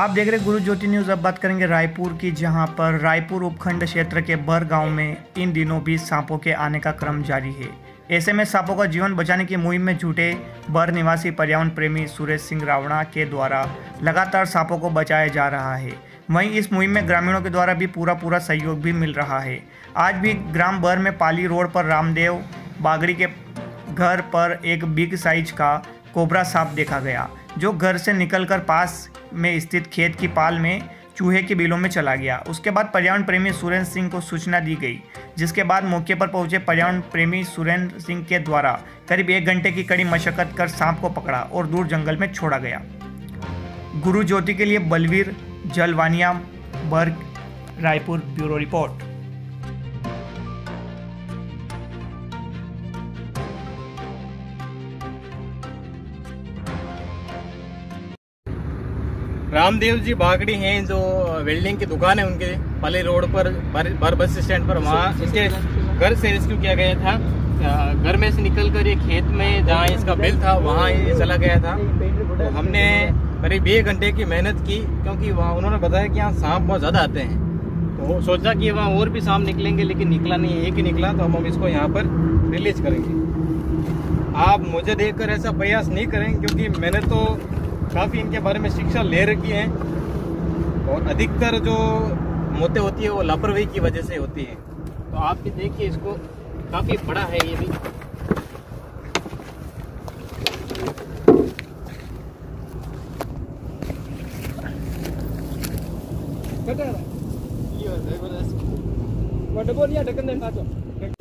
आप देख रहे गुरु ज्योति न्यूज़। अब बात करेंगे रायपुर की, जहाँ पर रायपुर उपखंड क्षेत्र के बर गाँव में इन दिनों भी सांपों के आने का क्रम जारी है। ऐसे में सांपों का जीवन बचाने की मुहिम में जुटे बर निवासी पर्यावरण प्रेमी सुरेश सिंह रावणा के द्वारा लगातार सांपों को बचाया जा रहा है। वहीं इस मुहिम में ग्रामीणों के द्वारा भी पूरा पूरा सहयोग भी मिल रहा है। आज भी ग्राम बर में पाली रोड पर रामदेव बागड़ी के घर पर एक बिग साइज़ का कोबरा सांप देखा गया, जो घर से निकलकर पास में स्थित खेत की पाल में चूहे के बिलों में चला गया। उसके बाद पर्यावरण प्रेमी सुरेंद्र सिंह को सूचना दी गई, जिसके बाद मौके पर पहुँचे पर्यावरण प्रेमी सुरेंद्र सिंह के द्वारा करीब एक घंटे की कड़ी मशक्कत कर सांप को पकड़ा और दूर जंगल में छोड़ा गया। गुरु ज्योति के लिए बलवीर जलवानिया, बर्ग, रायपुर ब्यूरो रिपोर्ट। रामदेव जी बागड़ी हैं जो वेल्डिंग की दुकान है उनके पाली रोड पर बर बस स्टैंड पर वहाँ इसके घर से रेस्क्यू किया गया था। घर में से निकल कर ये खेत में जहाँ इसका बिल था वहाँ ये चला गया था। तो हमने करीब एक घंटे की मेहनत की क्योंकि वहाँ उन्होंने बताया कि यहाँ सांप बहुत ज़्यादा आते हैं। तो सोचा कि वहाँ और भी सांप निकलेंगे लेकिन निकला नहीं एक ही निकला तो हम इसको यहाँ पर रिलीज़ करेंगे। आप मुझे देखकर ऐसा प्रयास नहीं करें क्योंकि मैंने तो काफ़ी इनके बारे में शिक्षा ले रखी है और अधिकतर जो मौतें होती है वो लापरवाही की वजह से होती है। तो आप भी देखिए इसको काफ़ी बड़ा है ये भी। kena kacau.